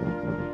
Thank you.